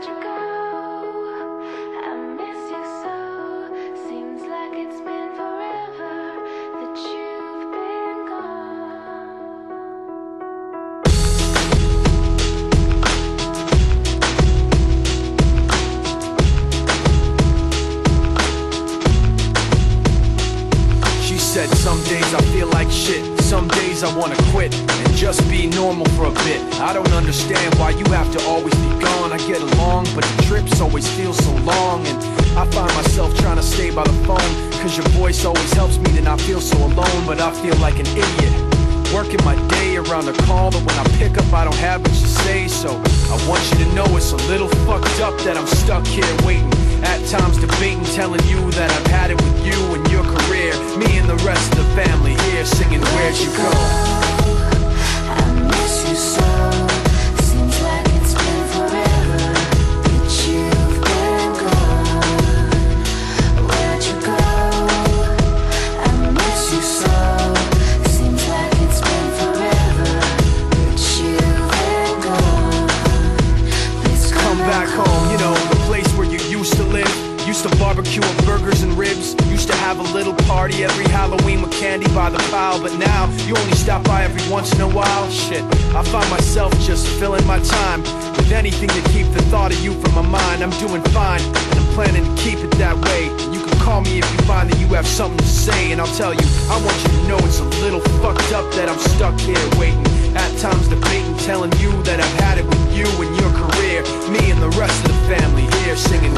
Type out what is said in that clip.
She said, Some days I feel like shit. Some days I wanna quit And just be normal for a bit. I don't understand why you have to always be gone trips always feel so long. And I find myself trying to stay by the phone. Cause your voice always helps me to not feel so alone. But I feel like an idiot. Working my day around the call, but when I pick up, I don't have much to say. So I want you to know it's a little fucked up that I'm stuck here waiting. At times debating, telling you that I've had it with you and your career. Me and the rest of the family here singing Where'd You Go? Used to barbecue burgers and ribs. Used to have a little party every Halloween with candy by the pile. But now, you only stop by every once in a while. Shit, I find myself just filling my time with anything to keep the thought of you from my mind. I'm doing fine, and I'm planning to keep it that way. You can call me if you find that you have something to say, and I'll tell you, I want you to know it's a little fucked up that I'm stuck here waiting. At times debating, telling you that I've had it with you and your career. Me and the rest of the family here singing?